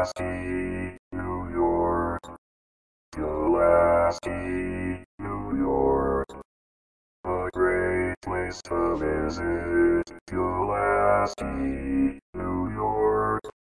Pulaski, New York. Pulaski, New York. A great place to visit.